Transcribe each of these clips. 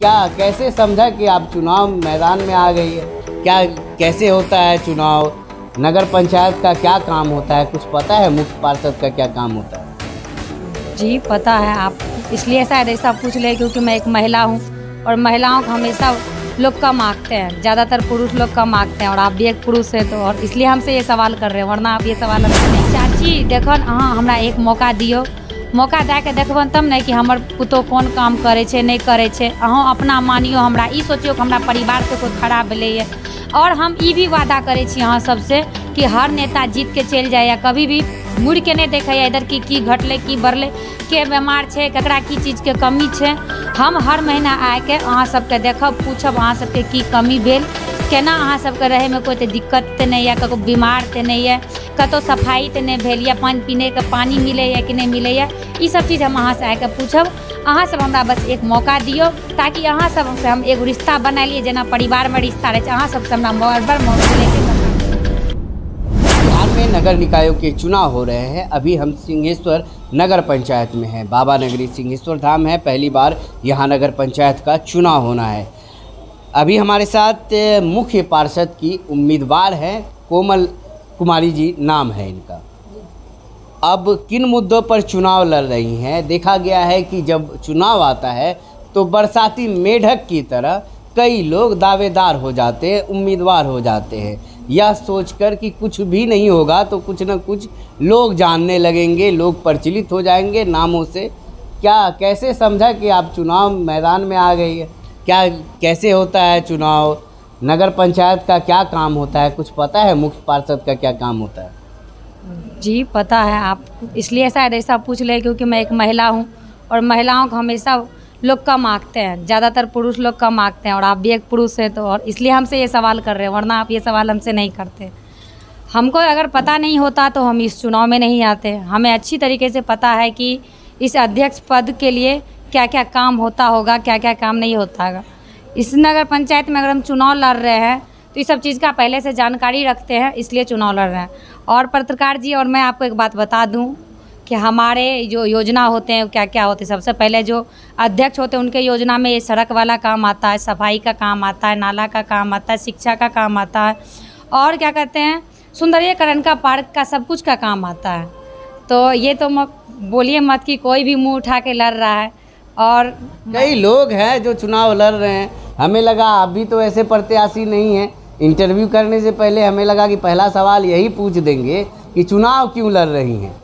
क्या कैसे समझा कि आप चुनाव मैदान में आ गई है? क्या कैसे होता है चुनाव? नगर पंचायत का क्या काम होता है? कुछ पता है? मुख्य पार्षद का क्या काम होता है? जी पता है आप इसलिए शायद ऐसा पूछ ले क्योंकि मैं एक महिला हूँ और महिलाओं को हमेशा लोग कम आंकते हैं ज़्यादातर पुरुष लोग कम आंकते हैं और आप भी एक पुरुष है तो और इसलिए हमसे ये सवाल कर रहे हैं वरना आप ये सवाल चाची देखो न, अहाँ हमरा एक मौका दियो। मौका दए के देखबन तब ने कि हमर पुतोह कोन काम करे छै नहीं करे छै। अहाँ अपना मानियो, हमरा ई सोचियो कि हमरा परिवार से कोई खराब भेलैए। और हम ई भी वादा करे छी अहाँ सबसे कि हर नेता जीत के चलि जाइए, कभी भी मुड़ि के नहीं देखैए इधर की की घटलै, की बढ़लै, के बीमार छै, ककरा की चीजके कमी छै। हम हर महीना आके अहाँ सबके देखब, पूछब अहाँ सबके की कमी भेल, केना अहाँ सबके रहैमे कोई तऽ दिक्कत तऽ नहि यऽ, ककरो बीमार तऽ नहि यऽ। कतौ सफ़ाई तऽ नहि भेल पानि पीनेके पानि मिलैए कि नहि मिलैए सब चीज़ हम अहाँसँ आके पूछब। अहाँ सब हमरा बस एक मौका दियौ, ताकि अहाँ सबसँ हम एगो रिश्ता बना लियै जेना परिवारमे रिश्ता रहै छै, अहाँ सबसँ हमरा बड़ मौका लेके बिहार में नगर निकायों के चुनाव हो रहे हैं। अभी हम सिंहेश्वर नगर पंचायत में हैं। बाबा नगरी सिंहेश्वर धाम है। पहली बार यहाँ नगर पंचायत का चुनाव होना है। अभी हमारे साथ मुख्य पार्षद की उम्मीदवार हैं कोमल कुमारी जी, नाम है इनका। अब किन मुद्दों पर चुनाव लड़ रही हैं? देखा गया है कि जब चुनाव आता है तो बरसाती मेढक की तरह कई लोग दावेदार हो जाते हैं, उम्मीदवार हो जाते हैं। यह सोचकर कि कुछ भी नहीं होगा तो कुछ ना कुछ लोग जानने लगेंगे, लोग प्रचलित हो जाएँगे नामों से। क्या, कैसे समझा कि आप चुनाव मैदान में आ गई है? क्या, कैसे होता है चुनाव? नगर पंचायत का क्या काम होता है? कुछ पता है? मुख्य पार्षद का क्या काम होता है? जी, पता है। आप इसलिए शायद ऐसा पूछ ले क्योंकि मैं एक महिला हूँ और महिलाओं को हमेशा लोग कम आंकते हैं। ज़्यादातर पुरुष लोग कम आंकते हैं और आप भी एक पुरुष हैं तो और इसलिए हमसे ये सवाल कर रहे हैं, वरना आप ये सवाल हमसे नहीं करते। हमको अगर पता नहीं होता तो हम इस चुनाव में नहीं आते। हमें अच्छी तरीके से पता है कि इस अध्यक्ष पद के लिए क्या क्या काम होता होगा क्या क्या काम नहीं होता होगा। इस नगर पंचायत में अगर हम चुनाव लड़ रहे हैं तो इस सब चीज़ का पहले से जानकारी रखते हैं, इसलिए चुनाव लड़ रहे हैं। और पत्रकार जी, और मैं आपको एक बात बता दूँ कि हमारे जो योजना होते हैं क्या क्या होते हैं? सबसे पहले जो अध्यक्ष होते हैं, उनके योजना में ये सड़क वाला काम आता है, सफ़ाई का काम आता है, नाला का काम आता है, शिक्षा का काम आता है, और क्या कहते हैं? सुंदरीकरण का, पार्क का, सब कुछ का काम आता है। तो ये तो बोलिए मत कि कोई भी मुँह उठा के लड़ रहा है। और कई लोग हैं जो चुनाव लड़ रहे हैं। हमें लगा अभी तो ऐसे प्रत्याशी नहीं हैं। इंटरव्यू करने से पहले हमें लगा कि पहला सवाल यही पूछ देंगे कि चुनाव क्यों लड़ रही हैं?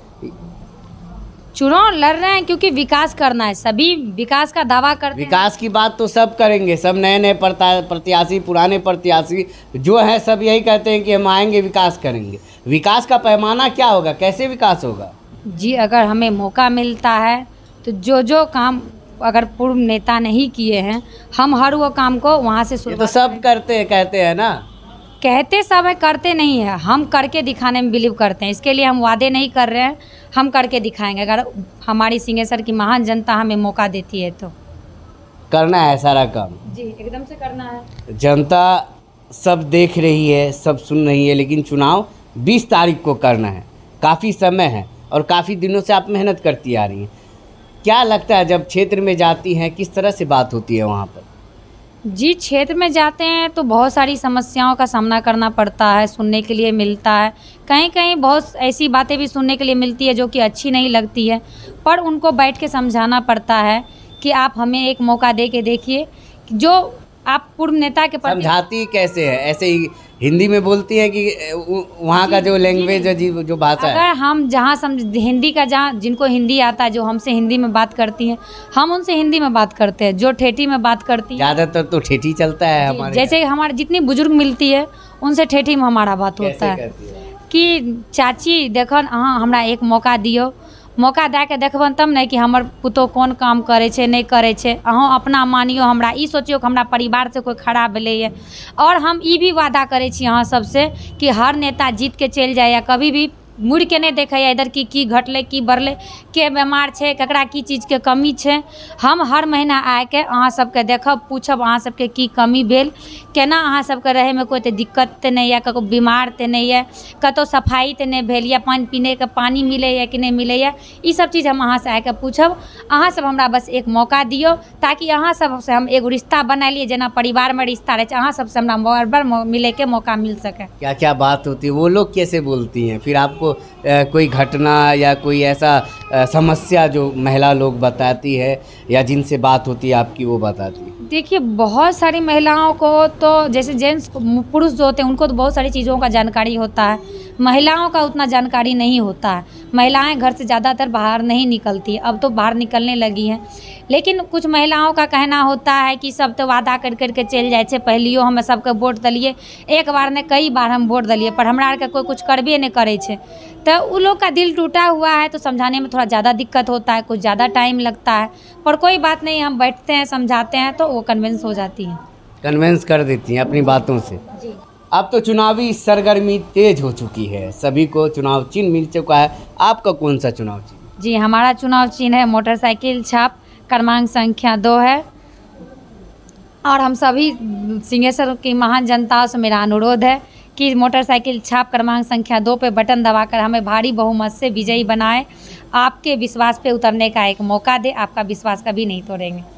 चुनाव लड़ रहे हैं क्योंकि विकास करना है। सभी विकास का दावा करते हैं। विकास की बात तो सब करेंगे। सब नए नए प्रत्याशी पुराने प्रत्याशी जो हैं सब यही कहते हैं कि हम आएँगे विकास करेंगे। विकास का पैमाना क्या होगा? कैसे विकास होगा? जी अगर हमें मौका मिलता है तो जो जो काम अगर पूर्व नेता नहीं किए हैं हम हर वो काम को वहाँ से तो सब करते हैं कहते हैं ना। कहते सब है करते नहीं है। हम करके दिखाने में बिलीव करते हैं। इसके लिए हम वादे नहीं कर रहे हैं हम करके दिखाएँगे। अगर हमारी सिंहेश्वर की महान जनता हमें मौका देती है तो। करना है सारा काम। जी एकदम से करना है। जनता सब देख रही है सब सुन रही है लेकिन चुनाव 20 तारीख को करना है। काफ़ी समय है और काफ़ी दिनों से आप मेहनत करती आ रही हैं। क्या लगता है जब क्षेत्र में जाती हैं किस तरह से बात होती है वहाँ पर? जी क्षेत्र में जाते हैं तो बहुत सारी समस्याओं का सामना करना पड़ता है सुनने के लिए मिलता है। कहीं कहीं बहुत ऐसी बातें भी सुनने के लिए मिलती है जो कि अच्छी नहीं लगती है पर उनको बैठ के समझाना पड़ता है कि आप हमें एक मौका दे के देखिए जो आप पूर्व नेता के समझाती कैसे है? ऐसे ही हिंदी में बोलती हैं कि वहाँ का जो लैंग्वेज है जी जो भाषा है। अगर हम जहाँ समझ हिंदी का जहाँ जिनको हिंदी आता है जो हमसे हिंदी में बात करती हैं हम उनसे हिंदी में बात करते हैं जो ठेठी में बात करती हैं। ज़्यादातर तो ठेठी चलता है हमारे जैसे हमारे जितनी बुज़ुर्ग मिलती है उनसे ठेठी में हमारा बात होता है। है? कि चाची देखो अहाँ हमरा एक मौका दियौ। मौका दए के देखबन तब ने कि हमर पुतो कोन काम करे छै नहीं करे अपना मानियो, हमरा ई सोचियो कि हमरा परिवार से कोई खराब भेलैए। और हम ई भी वादा करे छी अहाँ सबसे कि हर नेता जीत के चल जाए कभी भी मुड़ के नहीं देखैए इधर की की घटलै, की बढ़लै, के बीमार छै, ककरा की चीजके कमी छै। हम हर महीना आके अहाँ सबके देखब, पूछब अहाँ सबके की कमी भेल। केना अहाँ सबके रहैमे कोइ तऽ दिक्कत तऽ नहि यऽ, ककरो बीमार तऽ नहि यऽ, कतौ सफाइ तऽ नहि भेल पानि पीनेके पानि मिलैए कि नहि मिलैए ई सब चीज़ हम अहाँसँ आके पूछब। अहाँ सब हमरा बस एक मौका दियौ, ताकि अहाँ सबसँ हम एगो रिश्ता बना लियै, जेना परिवारमे रिश्ता रहै छै, अहाँ सबसँ हमरा बार बार मिलैके मौका मिल सके। क्या क्या बात होती है? वो लोग कैसे बोलती हैं? फिर आपको अ, कोई घटना या कोई ऐसा समस्या जो महिला लोग बताती है या जिनसे बात होती है आपकी वो बताती है। देखिए, बहुत सारी महिलाओं को तो जैसे जेंट्स पुरुष जो होते हैं, उनको तो बहुत सारी चीज़ों का जानकारी होता है। महिलाओं का उतना जानकारी नहीं होता है। महिलाएँ घर से ज़्यादातर बाहर नहीं निकलती, अब तो बाहर निकलने लगी हैं। लेकिन कुछ महिलाओं का कहना होता है कि सब तो वादा कर करके चल जाए छै, पहिलियो हम सबके वोट दलिए, एक बार ने कई बार हम वोट दलिए, पर हमरा कोई कुछ करबे नहीं करे तो उन लोग का दिल टूटा हुआ है तो समझाने में थोड़ा ज़्यादा दिक्कत होता है कुछ ज़्यादा टाइम लगता है पर कोई बात नहीं हम बैठते हैं समझाते हैं तो वो कन्विंस हो जाती हैं। कन्वेंस कर देती हैं अपनी बातों से। जी। अब तो चुनावी सरगर्मी तेज हो चुकी है सभी को चुनाव चिन्ह मिल चुका है। आपका कौन सा चुनाव चिन्ह? जी हमारा चुनाव चिन्ह है मोटरसाइकिल छाप क्रमांक संख्या दो है। और हम सभी सिंहेश्वर की महान जनता से मेरा अनुरोध है कि मोटरसाइकिल छाप क्रमांक संख्या दो पे बटन दबाकर हमें भारी बहुमत से विजयी बनाए। आपके विश्वास पे उतरने का एक मौका दे। आपका विश्वास कभी नहीं तोड़ेंगे।